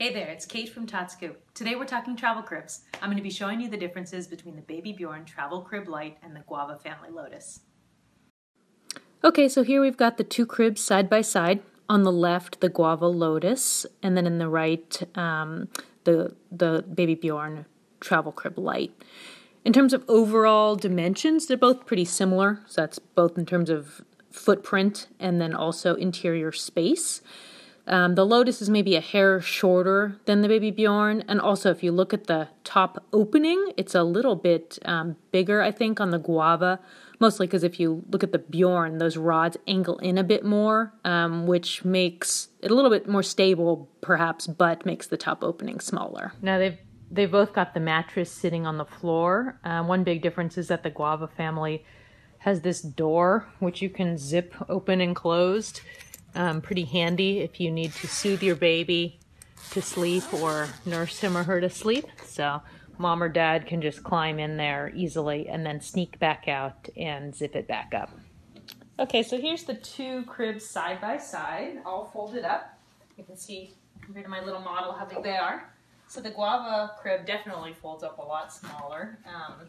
Hey there, it's Kate from Totscoop. Today we're talking travel cribs. I'm going to be showing you the differences between the Baby Bjorn Travel Crib Light and the Guava Family Lotus. Okay, so here we've got the two cribs side by side. On the left, the Guava Lotus, and then in the right, um, the the Baby Bjorn Travel Crib Light. In terms of overall dimensions, they're both pretty similar. So that's both in terms of footprint and then also interior space. Um, the Lotus is maybe a hair shorter than the Baby Bjorn, and also if you look at the top opening, it's a little bit um, bigger, I think, on the Guava. Mostly because if you look at the Bjorn, those rods angle in a bit more, um, which makes it a little bit more stable, perhaps, but makes the top opening smaller. Now they've they both got the mattress sitting on the floor. Um, one big difference is that the Guava family has this door which you can zip open and closed. Um, pretty handy if you need to soothe your baby to sleep or nurse him or her to sleep. So mom or dad can just climb in there easily and then sneak back out and zip it back up. Okay, so here's the two cribs side by side, all folded up. You can see compared to my little model how big they are. So the guava crib definitely folds up a lot smaller. Um,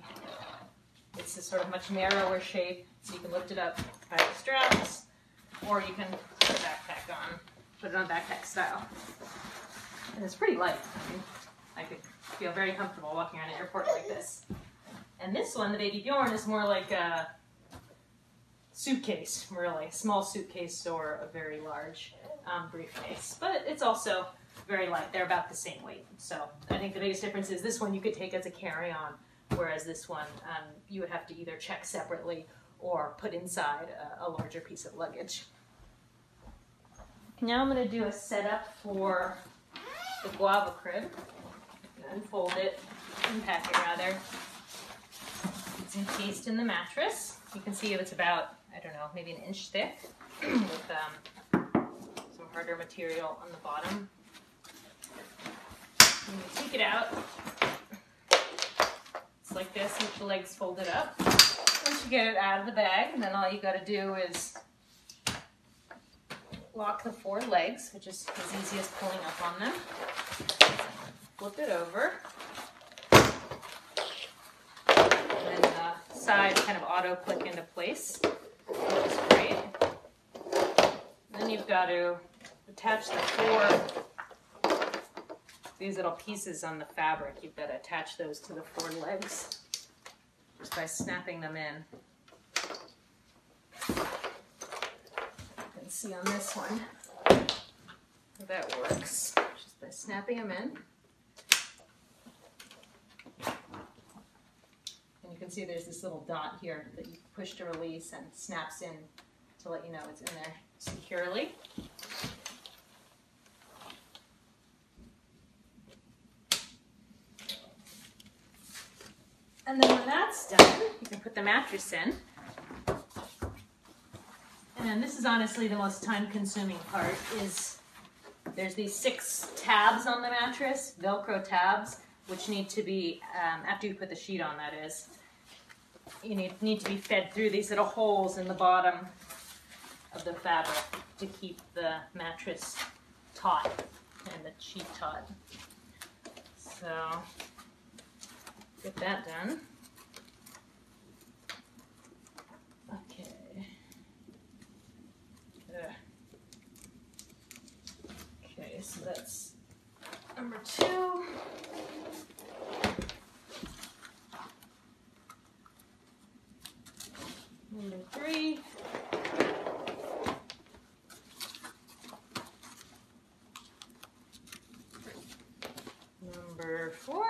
it's a sort of much narrower shape, so you can lift it up by the straps, or you can backpack on, put it on backpack style. And it's pretty light. I, mean, I could feel very comfortable walking around an airport like this. And this one, the Baby Bjorn, is more like a suitcase, really. Small suitcase or a very large um, briefcase. But it's also very light. They're about the same weight. So I think the biggest difference is this one you could take as a carry-on, whereas this one um, you would have to either check separately or put inside a, a larger piece of luggage. Now I'm going to do a setup for the guava crib. Unfold it, unpack it rather. It's encased in the mattress. You can see it's about, I don't know, maybe an inch thick with um, some harder material on the bottom and you take it out. It's like this with the legs folded up. Once you get it out of the bag, and then all you got to do is lock the four legs, which is as easy as pulling up on them. Flip it over. And then the side kind of auto click into place, which is great. Then you've got to attach the four these little pieces on the fabric, you've got to attach those to the four legs just by snapping them in. You can see on this one that works, just by snapping them in. And you can see there's this little dot here that you push to release and snaps in to let you know it's in there securely. And then when that's done, you can put the mattress in. And this is honestly the most time consuming part is there's these six tabs on the mattress, Velcro tabs, which need to be, um, after you put the sheet on that is, you need, need to be fed through these little holes in the bottom of the fabric to keep the mattress taut and the sheet taut. So Get that done. Okay. Ugh. Okay, so that's number two. Number three. Number four.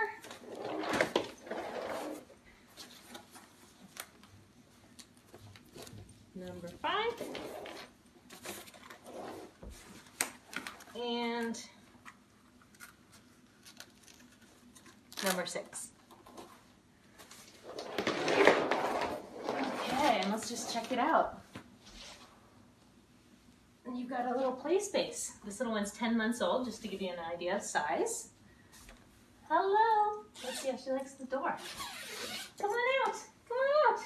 number five. And number six. Okay, and let's just check it out. And you've got a little play space. This little one's 10 months old, just to give you an idea of size. Hello. Let's see if she likes the door. Come on out. Come on out.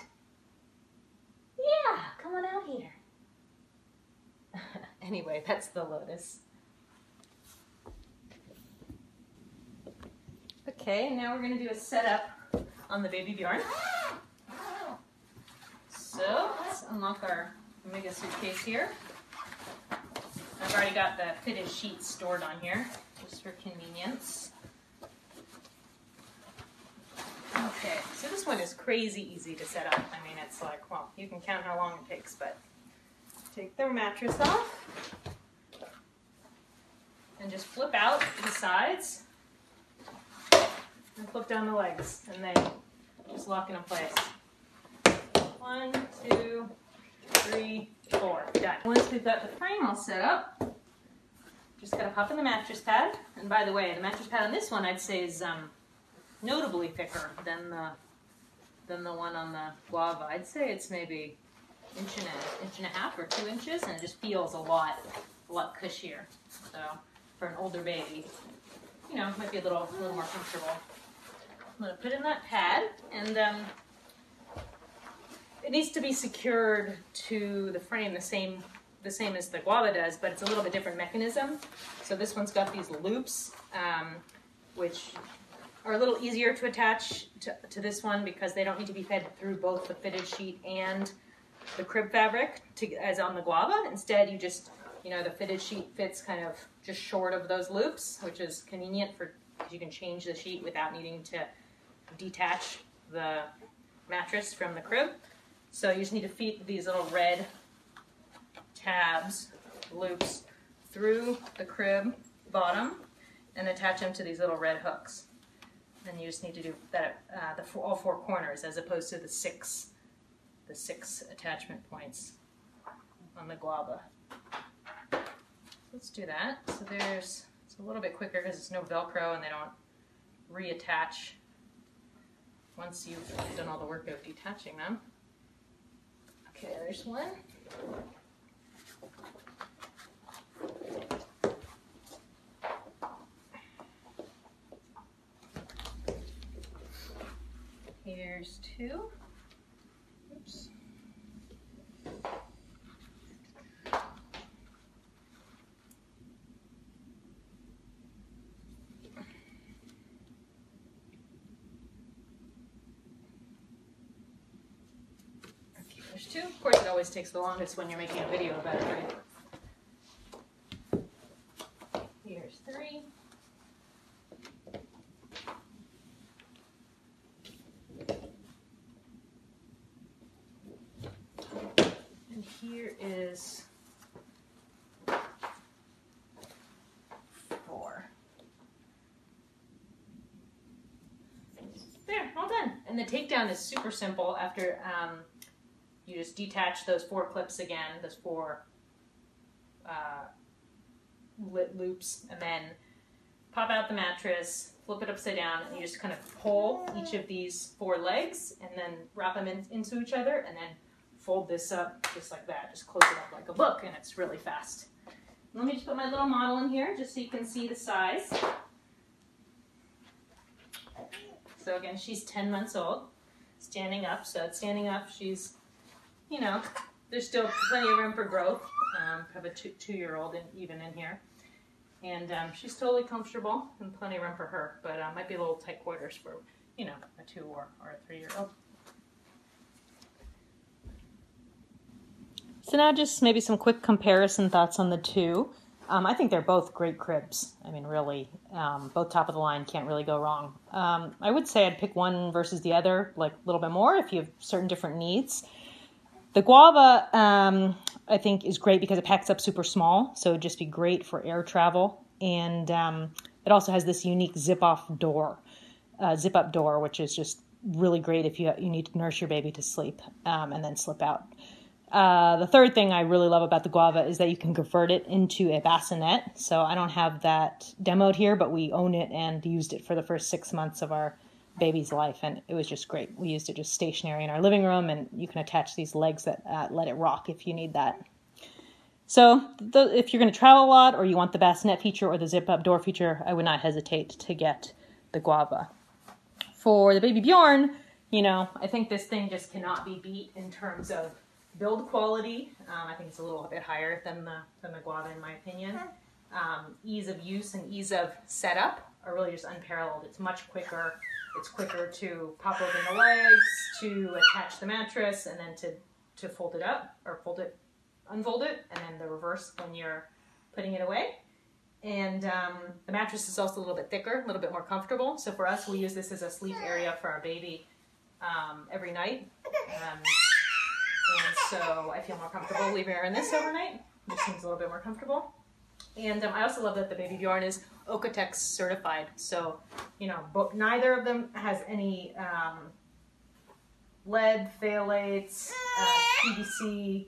Yeah, come on out here. anyway, that's the lotus. Okay, now we're gonna do a setup on the baby Bjorn. So let's unlock our mega suitcase here. I've already got the fitted sheets stored on here, just for convenience. Okay, so this one is crazy easy to set up. I mean, it's like, well, you can count how long it takes, but take the mattress off and just flip out the sides and flip down the legs, and then just lock in place. One, two, three, four. Done. Once we've got the frame all set up, just gotta pop in the mattress pad. And by the way, the mattress pad on this one I'd say is um, notably thicker than the than the one on the guava. I'd say it's maybe inch and a inch and a half or two inches, and it just feels a lot a lot cushier. So for an older baby, you know, might be a little a little more comfortable. I'm gonna put in that pad, and um, it needs to be secured to the frame the same the same as the guava does, but it's a little bit different mechanism. So this one's got these loops, um, which are a little easier to attach to, to this one because they don't need to be fed through both the fitted sheet and the crib fabric to, as on the guava. Instead, you just, you know, the fitted sheet fits kind of just short of those loops, which is convenient for you can change the sheet without needing to detach the mattress from the crib. So you just need to feed these little red tabs, loops, through the crib bottom and attach them to these little red hooks. And you just need to do that uh, the four, all four corners as opposed to the six, the six attachment points on the guava. Let's do that. So there's, it's a little bit quicker because it's no Velcro and they don't reattach once you've done all the work of detaching them. Okay, there's one. Here's two. Of course, it always takes the longest when you're making a video about it, right? Here's three. And here is four. There, all done. And the takedown is super simple after um, you just detach those four clips again, those four uh, lit loops, and then pop out the mattress, flip it upside down, and you just kind of pull each of these four legs and then wrap them in, into each other, and then fold this up just like that. Just close it up like a book, and it's really fast. Let me just put my little model in here just so you can see the size. So again, she's 10 months old, standing up. So it's standing up, she's, you know, there's still plenty of room for growth. Um, have a two, two-year-old in, even in here. And um, she's totally comfortable and plenty of room for her, but uh, might be a little tight quarters for, you know, a two or, or a three-year-old. So now just maybe some quick comparison thoughts on the two. Um, I think they're both great cribs. I mean, really, um, both top of the line can't really go wrong. Um, I would say I'd pick one versus the other, like a little bit more if you have certain different needs. The guava, um, I think, is great because it packs up super small, so it'd just be great for air travel. And um, it also has this unique zip-off door, uh, zip-up door, which is just really great if you you need to nurse your baby to sleep um, and then slip out. Uh, the third thing I really love about the guava is that you can convert it into a bassinet. So I don't have that demoed here, but we own it and used it for the first six months of our baby's life, and it was just great. We used it just stationary in our living room, and you can attach these legs that uh, let it rock if you need that. So the, if you're going to travel a lot, or you want the bassinet feature or the zip-up door feature, I would not hesitate to get the guava. For the baby Bjorn, you know, I think this thing just cannot be beat in terms of build quality. Um, I think it's a little bit higher than the than the guava in my opinion. um, ease of use and ease of setup are really just unparalleled. It's much quicker. It's quicker to pop open the legs, to attach the mattress, and then to, to fold it up or fold it, unfold it, and then the reverse when you're putting it away. And um, the mattress is also a little bit thicker, a little bit more comfortable. So for us, we use this as a sleep area for our baby um, every night. Um, and so I feel more comfortable leaving her in this overnight. It seems a little bit more comfortable. And um, I also love that the baby Bjorn is Oeko-Tex certified. So, you know, neither of them has any um, lead, phthalates, uh, PVC,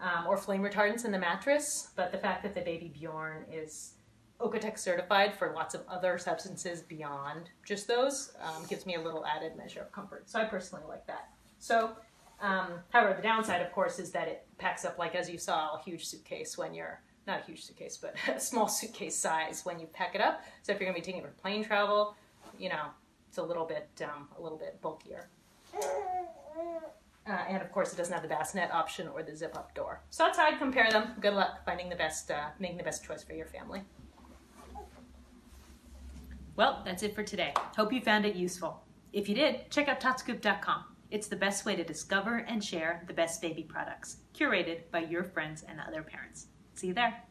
um, or flame retardants in the mattress. But the fact that the baby Bjorn is Oeko-Tex certified for lots of other substances beyond just those um, gives me a little added measure of comfort. So I personally like that. So, um, however, the downside, of course, is that it packs up, like as you saw, a huge suitcase when you're not a huge suitcase, but a small suitcase size when you pack it up. So if you're going to be taking it for plane travel, you know, it's a little bit um, a little bit bulkier. Uh, and of course, it doesn't have the bassinet option or the zip up door. So that's how I'd compare them. Good luck finding the best, uh, making the best choice for your family. Well, that's it for today. Hope you found it useful. If you did, check out totscoop.com. It's the best way to discover and share the best baby products, curated by your friends and other parents. See you there.